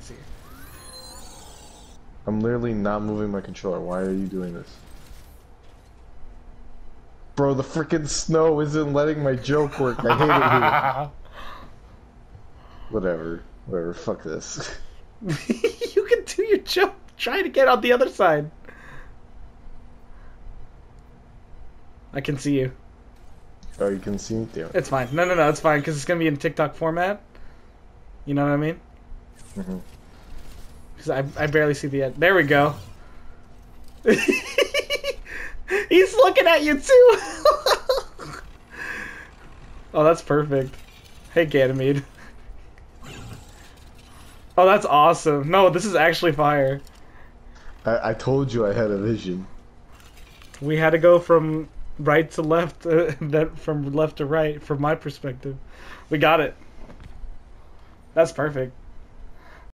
can see. I'm literally not moving my controller. Why are you doing this? Bro, the freaking snow isn't letting my joke work. I hate it here. Whatever. Whatever. Fuck this. you can do your jump. Try to get on the other side. I can see you. Oh, you can see me? Damn. It's fine. No, no, no. It's fine because it's gonna be in TikTok format. You know what I mean? Hmm Because I, I barely see the end. There we go. He's looking at you too. oh, that's perfect. Hey, Ganymede. Oh, that's awesome. No, this is actually fire. I, I told you I had a vision. We had to go from right to left, uh, then from left to right, from my perspective. We got it. That's perfect.